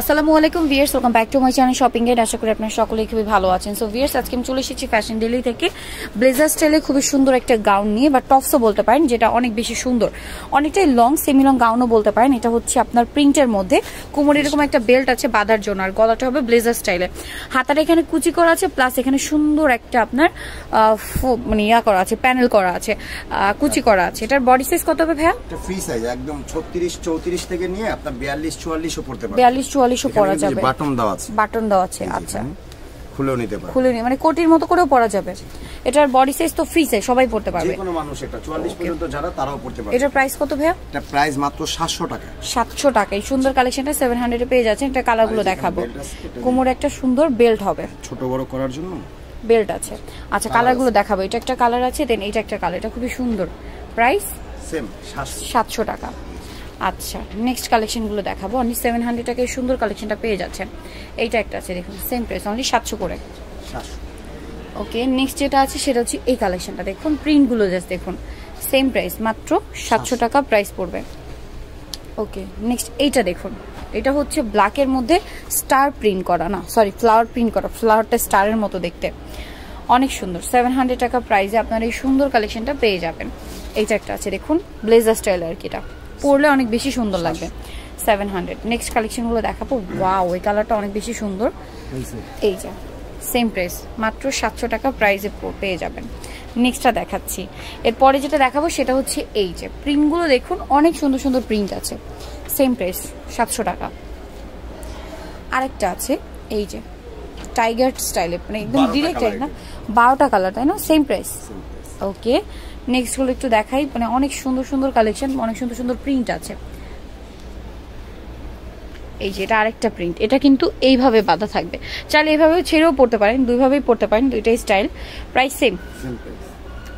আসসালামু আলাইকুম viewers welcome back to my channel shopping guide আশা করি আপনারা সকলেই খুবই ভালো আছেন। সো ভিয়ার্স আজকে আমি চলে এসেছি ফ্যাশন ডেলি থেকে। ব্লেজার স্টাইলে খুবই সুন্দর একটা গাউন নিয়ে বা টপসও বলতে পারেন যেটা অনেক বেশি সুন্দর। অনেকটাই লং সেমি লং গাউনও বলতে পারেন এটা হচ্ছে আপনার প্রিন্টের মধ্যে। কোমর এরকম একটা বেল্ট আছে বাঁধার জন্য আর গলাটা হবে ব্লেজার স্টাইলে হাতাটা এখানে কুচি করা আছে প্লাস এখানে সুন্দর একটা আপনার মানে ইয়া করা আছে প্যানেল করা আছে কুচি করা আছে। এটার বডি সাইজ কত হবে ভাইয়া? এটা ফ্রি সাইজ একদম 36 34 থেকে নিয়ে আপনার 42 44 ও পড়তে পারবে। বিয়াল্লিশ চুয়াল্লিশও পরা যাবে। বাটন দেওয়া আছে। বাটন দেওয়া আছে আচ্ছা। খুলেও নিতে পারবে। খুলে মানে কোটির মতো করেও পরা যাবে। এটার বডি সাইজ তো ফ্রি সাইজ সবাই পড়তে যে কোনো মানুষ এটা 44 পর্যন্ত যারা তারাও পড়তে পারবে। এটার প্রাইস কত ভাইয়া? এটা প্রাইস মাত্র 700 টাকা। সাতশো টাকা। এই সুন্দর কালেকশনটা সেভেন হান্ড্রেডে পেয়ে যাচ্ছেন। এটা কালারগুলো দেখাবো। কোমরে একটা সুন্দর বেল্ট হবে। ছোট বড় করার জন্য? বেল্ট আছে। আচ্ছা কালারগুলো দেখাবো। এটা একটা কালার আছে দেন এটা একটা কালার এটা খুবই সুন্দর। প্রাইস সেম 700 সাতশো টাকা। আচ্ছা নেক্সট কালেকশনগুলো দেখাবো। অনলি সেভেন হান্ড্রেড টাকা এই সুন্দর কালেকশনটা পেয়ে যাচ্ছেন। এইটা একটা আছে দেখুন সেম প্রাইস অনলি সাতশো করে। ওকে নেক্সট যেটা আছে সেটা হচ্ছে এই কালেকশনটা দেখুন প্রিন্টগুলো জাস্ট দেখুন। সেম প্রাইস মাত্র সাতশো টাকা প্রাইস পড়বে। ওকে নেক্সট এইটা দেখুন। এটা হচ্ছে ব্ল্যাকের মধ্যে স্টার প্রিন্ট করা না সরি ফ্লাওয়ার প্রিন্ট করা ফ্লাওয়ারটা স্টারের মতো দেখতে। অনেক সুন্দর সেভেন হান্ড্রেড টাকা প্রাইসে আপনারা এই সুন্দর কালেকশনটা পেয়ে যাবেন। এইটা একটা আছে দেখুন ব্লেজার স্টাইল আর কি এটা। পরলে অনেক বেশি সুন্দর লাগবে। সেভেন হান্ড্রেড নেক্সট কালেকশনগুলো দেখাবো। ওয়াও ওই কালারটা অনেক বেশি সুন্দর। এই যে। সেম প্রাইস মাত্র সাতশো টাকা প্রাইসে পেয়ে যাবেন। নেক্সটটা দেখাচ্ছি। এরপরে যেটা দেখাবো সেটা হচ্ছে এই যে প্রিন্টগুলো দেখুন অনেক সুন্দর সুন্দর প্রিন্ট আছে। সেম প্রাইস সাতশো টাকা। আরেকটা আছে এই যে টাইগার স্টাইলে মানে একদম 12টা ডিরেক্ট না? বারোটা কালার তাই না? সেম প্রাইস ওকে নেক্সটগুলো একটু দেখাই। মানে অনেক সুন্দর সুন্দর কালেকশন অনেক সুন্দর সুন্দর প্রিন্ট আছে। এই যে এটা আরেকটা প্রিন্ট এটা কিন্তু এইভাবে বাঁধা থাকবে। চাইলে এইভাবে ছেড়েও পড়তে পারেন দুইভাবেই পড়তে পারেন দুইটাই style price same same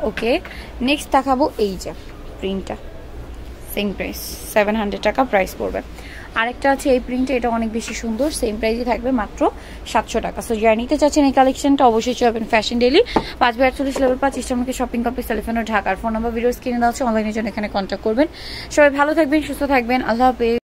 okay next দেখাবো এই যে প্রিন্টটা সেম প্রাইস সেভেন হান্ড্রেড টাকা প্রাইস পড়বে। আরেকটা আছে এই প্রিন্টটা এটা অনেক বেশি সুন্দর সেম প্রাইসে থাকবে মাত্র সাতশো টাকা। সো যারা নিতে চাচ্ছেন এই কালেকশনটা অবশ্যই চলবেন ফ্যাশন ডেলি পাঁচ বাই আটচল্লিশ লেভেল পাঁচ ইস্টামকে শপিং কমপ্লেক্স টেলিফোন ঢাকার ফোন নাম্বার ভিডিও স্ক্রিনে দেওয়া আছে অনলাইনের জন্য এখানে কন্ট্যাক্ট করবেন। সবাই ভালো থাকবেন, সুস্থ থাকবেন, আল্লাহ হাফেজ।